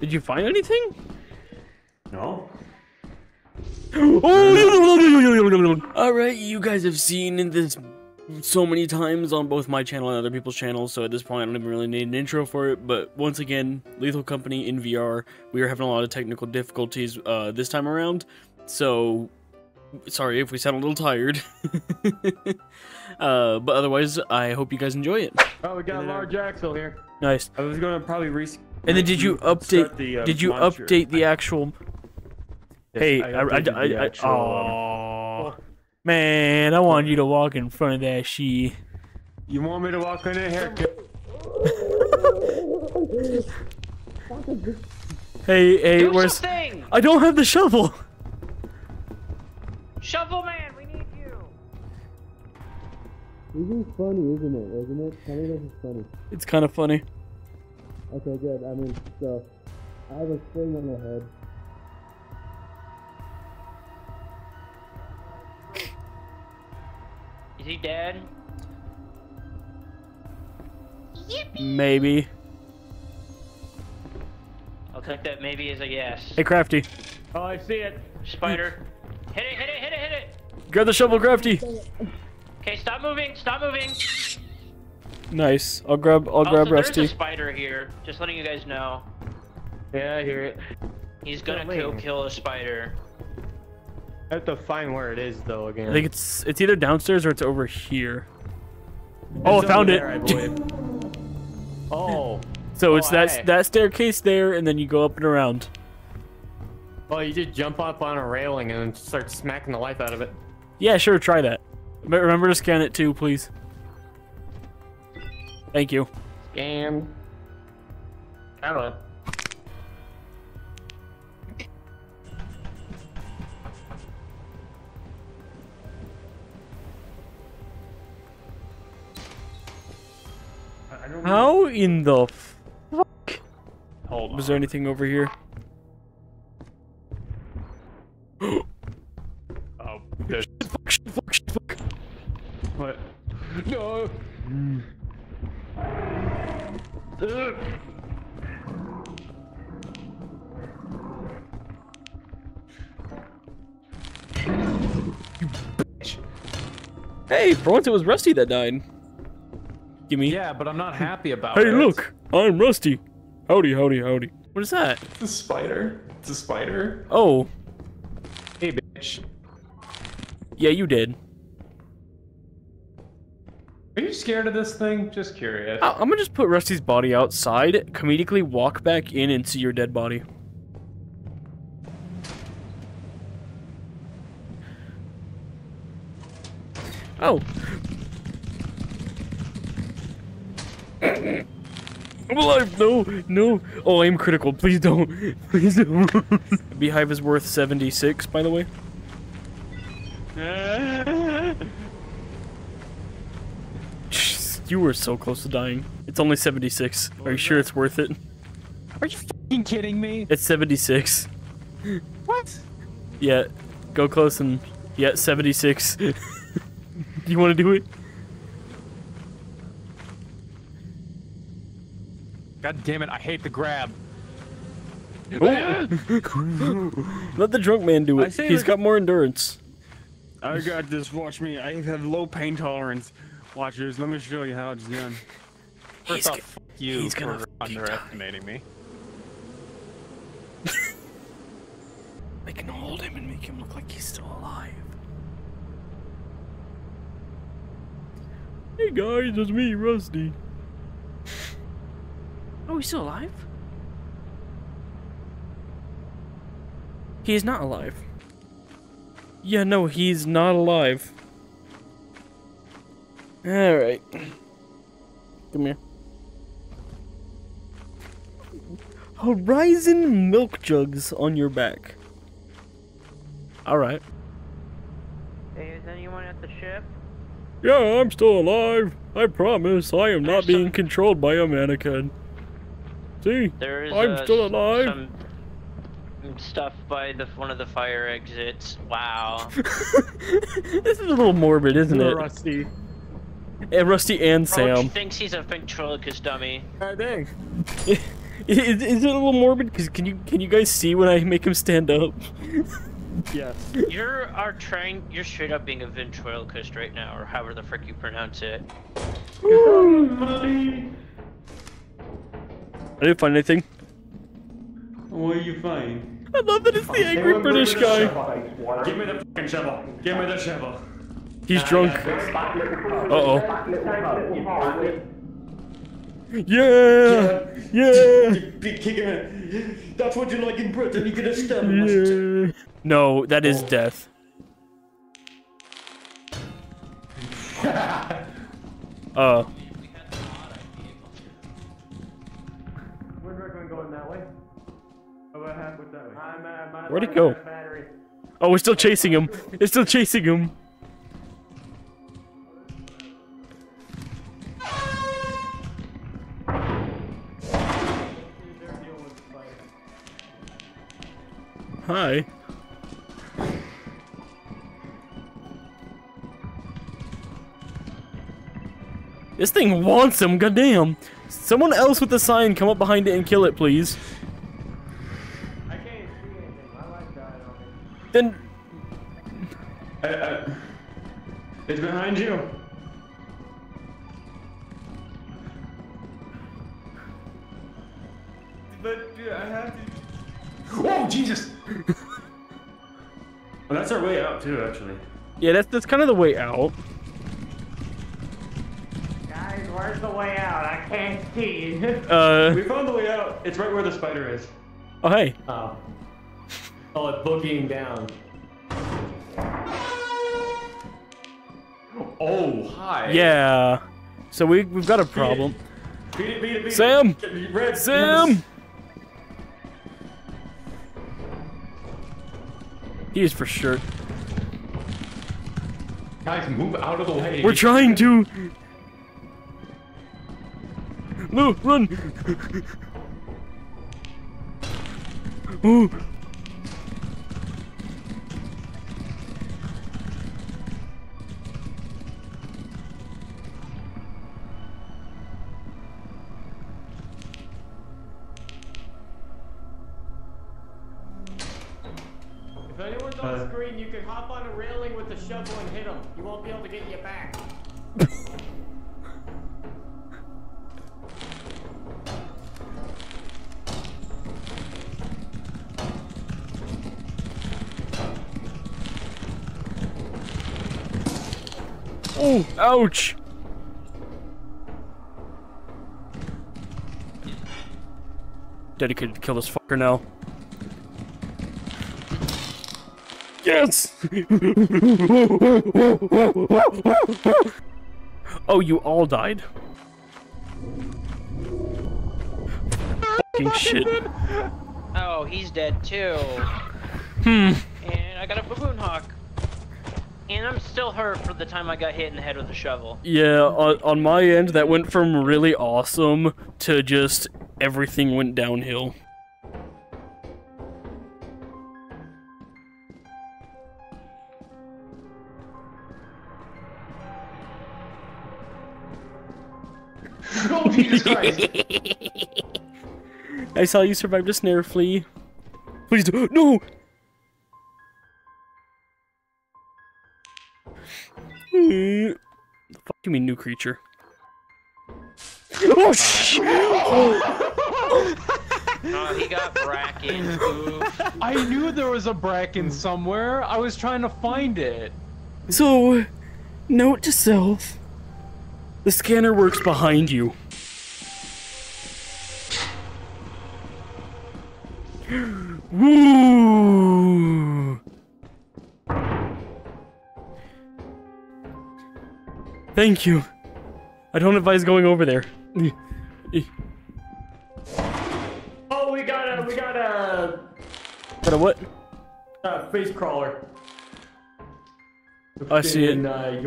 Did you find anything? No. All right, you guys have seen this so many times on both my channel and other people's channels, so at this point I don't even really need an intro for it, but once again, Lethal Company in VR, we are having a lot of technical difficulties uh, this time around, so sorry if we sound a little tired. uh, but otherwise, I hope you guys enjoy it. Oh, we got a large axle here. Nice. I was gonna probably re. And then did you update, the, uh, did you launcher. update the actual... Yes, hey, I I, I, updated I, I, actual, um, aw. man, I wanted you to walk in front of that she. You want me to walk in it here? Hey, hey, Do where's? something! I don't have the shovel. Shovel man, we need you! This is funny, isn't it? Isn't it? Tell me this is funny. It's kind of funny. Okay, good. I mean, so I have a thing on my head. Is he dead? Maybe. I'll take that maybe as a yes. Hey, Crafty, Oh, I see it. Spider. Hit it, hit it, hit it, hit it! grab the shovel, Crafty. Okay, stop moving, stop moving! Nice. I'll grab. I'll also, grab there's Rusty. a spider here. Just letting you guys know. Yeah, I hear it. He's gonna Not kill, kill a spider. I have to find where it is though again. I think it's it's either downstairs or it's over here. Oh, I found over it. there, I oh. so oh, it's Oh, that hey. that staircase there, and then you go up and around. Well, you just jump up on a railing and start smacking the life out of it. Yeah, sure. Try that. But remember to scan it too, please. Thank you. Scam. I don't know. How in the fuck Hold was there anything over here? Hey, for once it was Rusty that died. Give me. Yeah, but I'm not happy about Hey, it. look, I'm Rusty. Howdy, howdy, howdy. What is that? It's a spider. It's a spider. Oh, Hey, bitch. yeah, you did. Are you scared of this thing? Just curious. I- I'm gonna just put Rusty's body outside, comedically walk back in and see your dead body. Oh. I'm alive! No, no. Oh, I'm critical. Please don't. Please don't. Beehive is worth 76, by the way. You were so close to dying. It's only 76. Are you sure it's worth it? Are you fucking kidding me? It's 76. What? Yeah, go close and yeah, 76. do you want to do it? God damn it! I hate the grab. Let the drunk man do it. say He's look- got more endurance. I got this. Watch me. I have low pain tolerance. Watch this. Let me show you how it's done. First He's off, fuck you he's for underestimating me. I can hold him and make him look like he's still alive. Hey guys, it's me, Rusty. Oh, he's still alive? He is not alive. Yeah, no, he's not alive. Alright. Come here. Horizon milk jugs on your back. Alright. Hey, is anyone at the ship? Yeah, I'm still alive. I promise. I am not There's being some- controlled by a mannequin. See? There is I'm uh, still alive. Some stuff by the one of the fire exits. Wow. this is a little morbid, isn't it? Rusty. And Rusty and Roach Sam. thinks he's a ventriloquist dummy. I think. Is, is it a little morbid? Cause can you can you guys see when I make him stand up? Yes. You're are trying. You're straight up being a ventriloquist right now, or however the frick you pronounce it. I didn't find anything. What do you find? I love that it's the angry British guy. Give me the fucking shovel. Give me the shovel. He's drunk. Uh oh. Yeah. Yeah. Be kicking it. That's what you like in Britain. You get a stem. Yeah. No, that is death. uh. Wouldn't recommend going that way. What happened that way? I'm, my Where'd it go? Oh, we're still chasing him. It's still chasing him. Hi. This thing wants him, goddamn. Someone else with the sign, come up behind it and kill it, please. I can't see anything. My light died on me. Then Uh, uh, it's behind you. But dude, I have to. Oh Jesus! Well, that's our way out too, actually. Yeah, that's that's kind of the way out. Guys, where's the way out? I can't see. Uh, We found the way out. It's right where the spider is. oh hey. oh. Oh, it's boogieing down. Oh, hi. Yeah. So we we've got a problem. Beat it, beat it, beat Sam! it. Red, Sam. He is for sure. Guys, move out of the way. We're trying to. Lou, run! Ooh. Anyone's on the uh, screen, you can hop on a railing with the shovel and hit them. You won't be able to get you back. Oh, ouch! Dedicated to kill this fucker now. Yes! oh, you all died? Fucking shit. Oh, he's dead too. Hmm. And I got a baboon hawk. And I'm still hurt for the time I got hit in the head with a shovel. Yeah, on, on my end, that went from really awesome to just everything went downhill. Jesus Christ. I saw you survived a snare flea. Please do no. The fuck you mean new creature? Oh shit! Oh, uh, he got bracken. Oof. I knew there was a bracken somewhere. I was trying to find it. So, note to self: the scanner works behind you. Woo! Thank you. I don't advise going over there. Oh, we got a, we got a, Got a what? a face crawler. I see it. In, uh.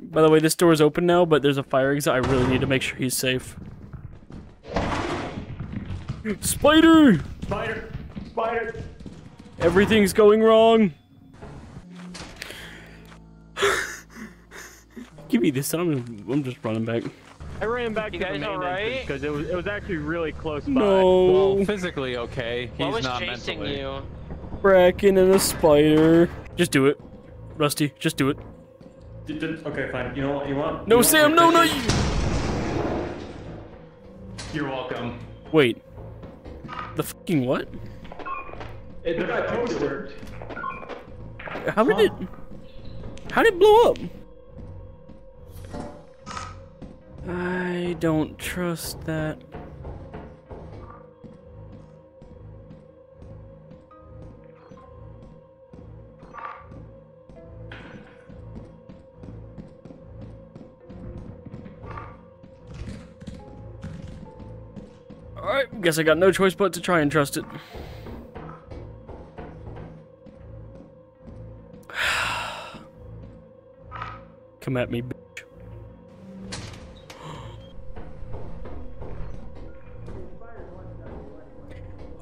By the way, this door is open now, but there's a fire exit. I really need to make sure he's safe. Spider! Spider! Spider! Everything's going wrong. Give me this. I'm, I'm just running back. I ran back You to the guys main alright? because it was it was actually really close by. No. Well, physically okay. He's What was not chasing mentally. you? Bracken and a spider. Just do it. Rusty, just do it. D- d- Okay, fine. You know what you want? No, You Sam, want- no, no. you- You're welcome. Wait. The fucking what? It, the guy toaster. How did it? How did it blow up? I don't trust that. Guess I got no choice but to try and trust it. Come at me, bitch.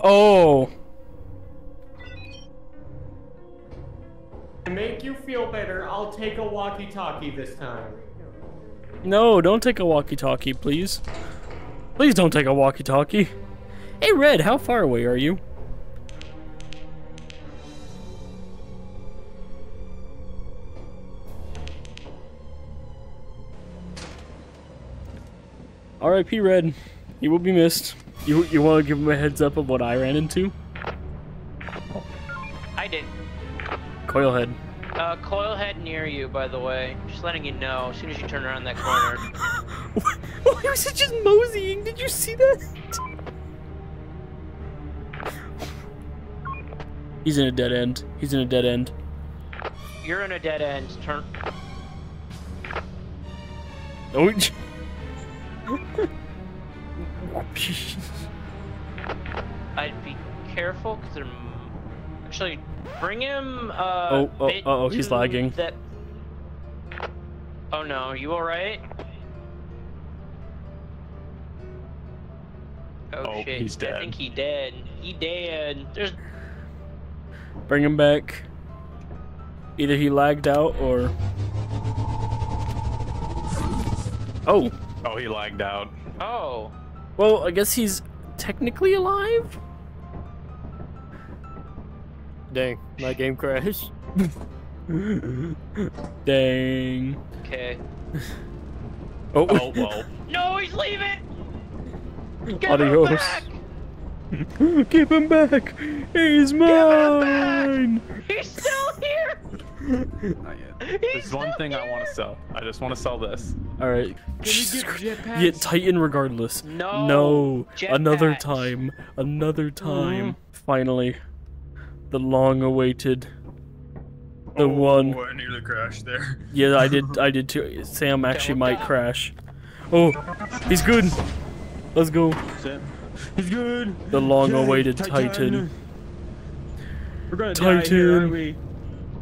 Oh, To make you feel better, I'll take a walkie-talkie this time. no, don't take a walkie-talkie, please. Please don't take a walkie-talkie. Hey, Red, how far away are you? R.I.P. Red. He will be missed. You you want to give him a heads up of what I ran into? I did. Coilhead. Uh, coil head near you, by the way. Just letting you know. As soon as you turn around that corner. Why was it just moseying? Did you see that? He's in a dead end. He's in a dead end. You're in a dead end. Turn. Oh. I'd be careful because they're. Actually, bring him. Uh, Oh, oh, bit uh-oh, he's lagging. That. Oh no, you alright? Oh, Oh, shit! he's dead. I think he dead. He dead. There's. Bring him back. Either he lagged out or. Oh. Oh, he lagged out. Oh. Well, I guess he's technically alive? Dang, my game crashed. Dang. Okay. Oh, Oh, well. No, he's leaving. Give Adios. Him back! Give him back! He's mine! He's still here. Not yet. There's one thing I want to sell. I just want to sell this. Alright. Jesus Christ. Yeah, Titan regardless. No, No. Another jetpacks. time. Another time. Finally. The long awaited. The oh, one. I nearly crashed there. Yeah, I did I did too. Sam actually might die. crash. Oh, he's good. Let's go. He's good. The long-awaited Titan. We're gonna die here, aren't we?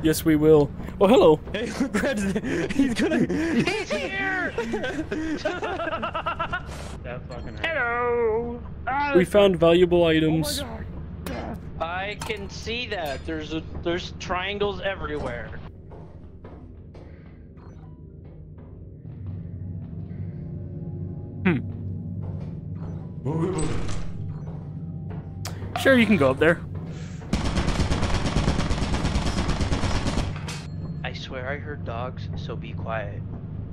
Yes, we will. Oh, hello. Hey, look, he's gonna. He's here. Hello. We found valuable items. Oh I can see that. There's a there's triangles everywhere. Sure, you can go up there. I swear I heard dogs, so be quiet.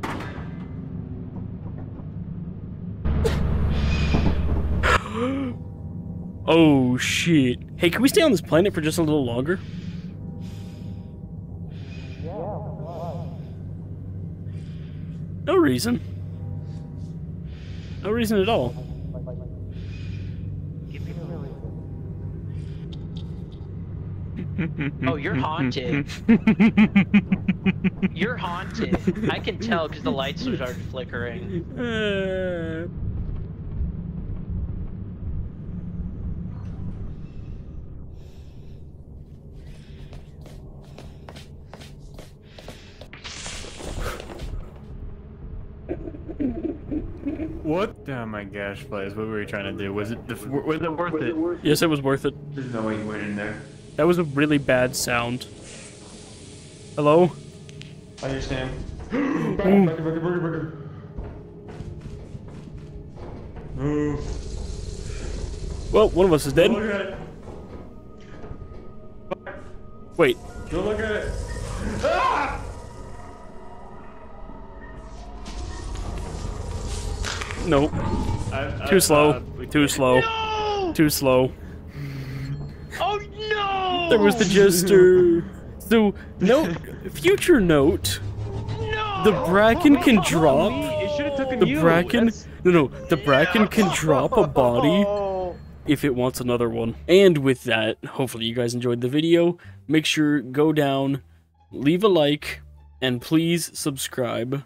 Oh shit. Hey, can we stay on this planet for just a little longer? No reason. No reason at all. Oh, you're haunted. You're haunted. I can tell because the lights are flickering. Uh, What? Oh my gosh, Flaze, what were you trying to do? Was it was it worth it? yes, it was worth it. There's no way you went in there. That was a really bad sound. Hello? I understand. Well, one of us is dead. look at it. Wait, Don't look at it. nope. I, I, Too slow. uh, Too slow. No! Too slow. There was the jester. So, note, future note, No! the bracken can drop. The bracken, no, no, the bracken can drop a body if it wants another one. And with that, hopefully you guys enjoyed the video. Make sure go down, leave a like, and please subscribe.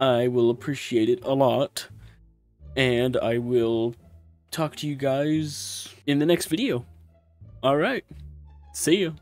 I will appreciate it a lot. And I will talk to you guys in the next video. All right. See ya.